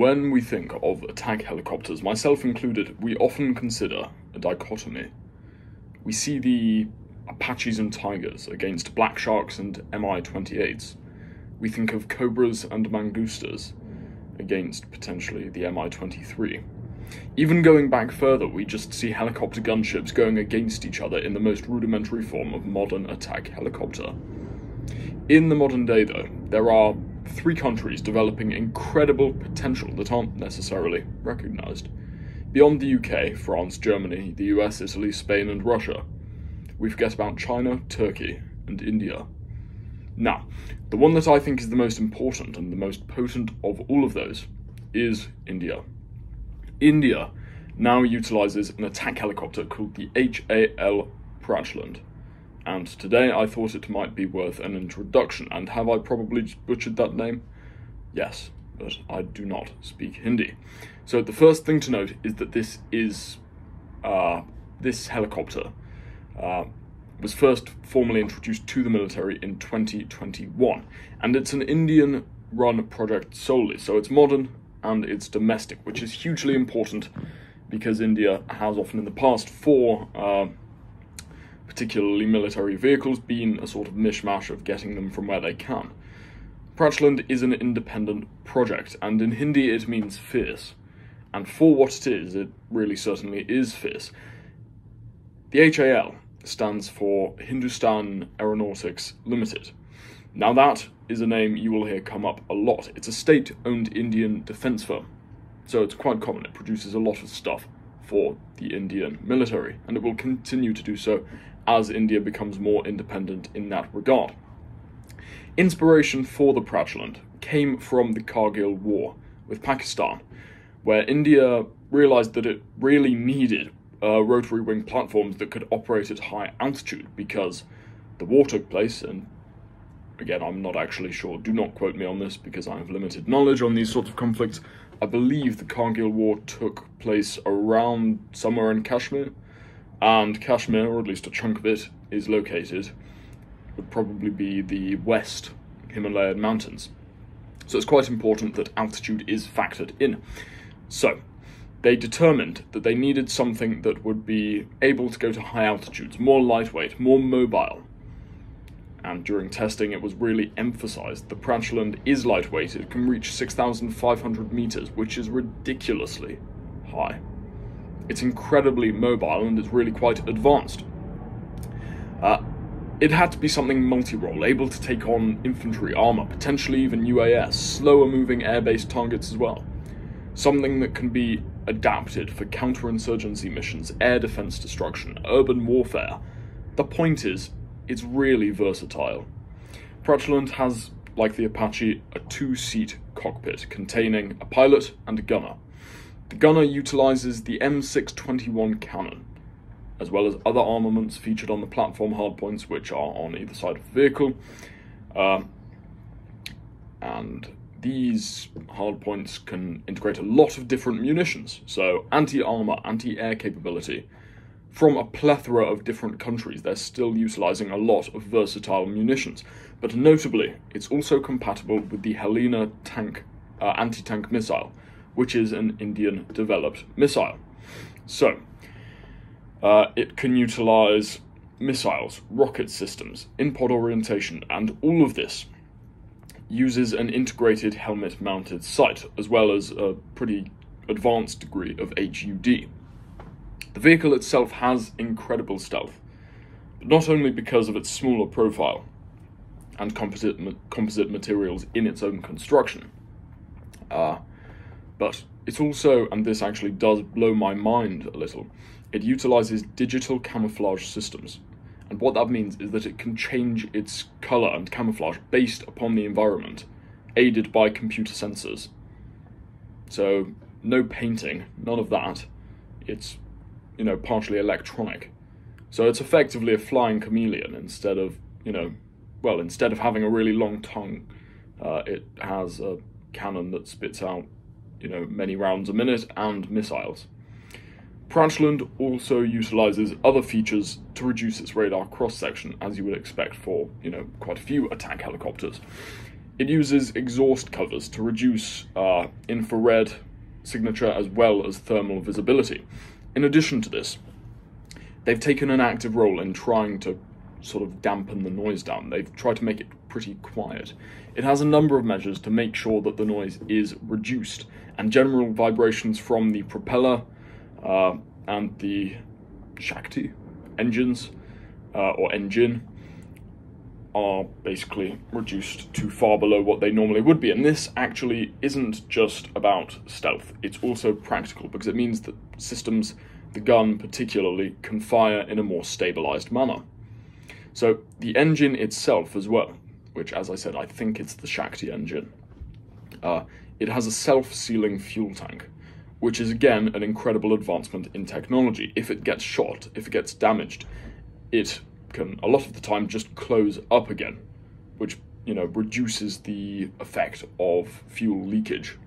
When we think of attack helicopters, myself included, we often consider a dichotomy. We see the Apaches and Tigers against Black Sharks and Mi 28s. We think of Cobras and Mangustas against potentially the Mi 23. Even going back further, we just see helicopter gunships going against each other in the most rudimentary form of modern attack helicopter. In the modern day, though, there are three countries developing incredible potential that aren't necessarily recognised. Beyond the UK, France, Germany, the US, Italy, Spain, and Russia, we forget about China, Turkey, and India. Now, the one that I think is the most important and the most potent of all of those is India. India now utilizes an attack helicopter called the HAL Prachland. And today I thought it might be worth an introduction. And have I probably butchered that name? Yes, but I do not speak Hindi. So the first thing to note is that this is uh, this helicopter uh, was first formally introduced to the military in 2021, and it's an Indian-run project solely. So it's modern and it's domestic, which is hugely important because India has often in the past for uh, particularly military vehicles been a sort of mishmash of getting them from where they can. Prachland is an independent project, and in Hindi it means fierce. And for what it is, it really certainly is fierce. The HAL stands for Hindustan Aeronautics Limited. Now that is a name you will hear come up a lot. It's a state-owned Indian defense firm, so it's quite common. It produces a lot of stuff for the Indian military, and it will continue to do so as India becomes more independent in that regard. Inspiration for the Prachland came from the Kargil War with Pakistan, where India realized that it really needed uh, rotary wing platforms that could operate at high altitude because the war took place and Again, I'm not actually sure. Do not quote me on this because I have limited knowledge on these sorts of conflicts. I believe the Kargil War took place around somewhere in Kashmir, and Kashmir, or at least a chunk of it, is located, would probably be the west Himalayan mountains. So it's quite important that altitude is factored in. So, they determined that they needed something that would be able to go to high altitudes, more lightweight, more mobile, and during testing it was really emphasized the Prachland is lightweight, it can reach 6,500 meters, which is ridiculously high. It's incredibly mobile and is really quite advanced. Uh, it had to be something multi-role, able to take on infantry, armor, potentially even UAS, slower moving air-based targets as well. Something that can be adapted for counterinsurgency missions, air defense destruction, urban warfare. The point is, it's really versatile. Prachland has, like the Apache, a two-seat cockpit containing a pilot and a gunner. The gunner utilizes the M621 cannon, as well as other armaments featured on the platform hardpoints, which are on either side of the vehicle. Uh, and these hardpoints can integrate a lot of different munitions, so anti-armor, anti-air capability, from a plethora of different countries, they're still utilizing a lot of versatile munitions, but notably, it's also compatible with the Helina tank uh, anti-tank missile, which is an Indian-developed missile. So, uh, it can utilize missiles, rocket systems, in-pod orientation, and all of this uses an integrated helmet-mounted sight, as well as a pretty advanced degree of HUD. The vehicle itself has incredible stealth, not only because of its smaller profile and composite, composite materials in its own construction, uh, but it's also, and this actually does blow my mind a little, it utilizes digital camouflage systems. And what that means is that it can change its color and camouflage based upon the environment, aided by computer sensors. So, no painting, none of that. It's you know, partially electronic. So it's effectively a flying chameleon instead of, you know, well, instead of having a really long tongue, uh, it has a cannon that spits out, you know, many rounds a minute and missiles. Prachland also utilizes other features to reduce its radar cross-section, as you would expect for, you know, quite a few attack helicopters. It uses exhaust covers to reduce uh, infrared signature as well as thermal visibility. In addition to this, they've taken an active role in trying to sort of dampen the noise down. They've tried to make it pretty quiet. It has a number of measures to make sure that the noise is reduced, and general vibrations from the propeller uh, and the Shakti engines uh, or engine are basically reduced to far below what they normally would be. And this actually isn't just about stealth, it's also practical because it means that systems, the gun particularly, can fire in a more stabilized manner. So the engine itself, as well, which, as I said, I think it's the Shakti engine, uh, it has a self sealing fuel tank. Which is again an incredible advancement in technology. If it gets shot, if it gets damaged, it can a lot of the time just close up again, which you know reduces the effect of fuel leakage,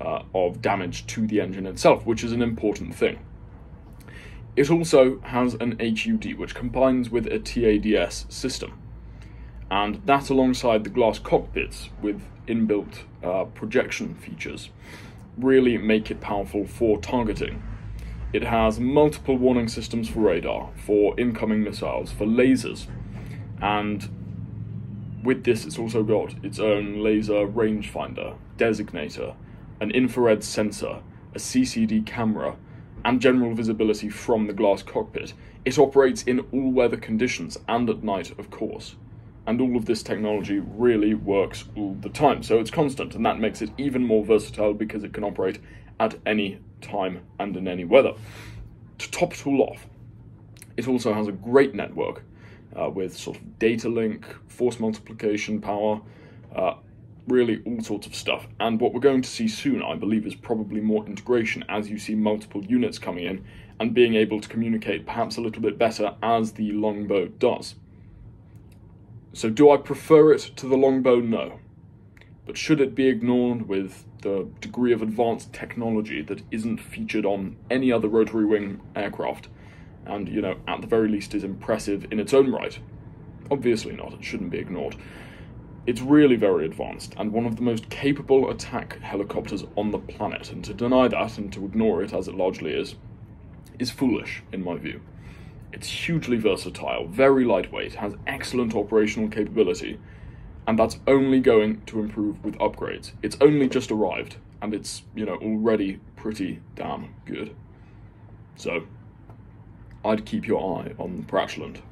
uh, of damage to the engine itself, which is an important thing. It also has an HUD, which combines with a TADS system, and that alongside the glass cockpits with inbuilt uh, projection features really make it powerful for targeting. It has multiple warning systems for radar, for incoming missiles, for lasers, and with this it's also got its own laser rangefinder, designator, an infrared sensor, a CCD camera, and general visibility from the glass cockpit. It operates in all weather conditions and at night, of course. And all of this technology really works all the time, so it's constant, and that makes it even more versatile because it can operate at any time and in any weather. To top it all off, it also has a great network uh, with sort of data link, force multiplication power, uh, really all sorts of stuff. And what we're going to see soon, I believe, is probably more integration as you see multiple units coming in and being able to communicate perhaps a little bit better as the longbow does. So, do I prefer it to the longbow? No. But should it be ignored with the degree of advanced technology that isn't featured on any other rotary wing aircraft, and, you know, at the very least is impressive in its own right. Obviously not, it shouldn't be ignored. It's really very advanced, and one of the most capable attack helicopters on the planet, and to deny that and to ignore it as it largely is, is foolish, in my view. It's hugely versatile, very lightweight, has excellent operational capability, and that's only going to improve with upgrades. It's only just arrived, and it's, you know, already pretty damn good. So, I'd keep your eye on Pratchland.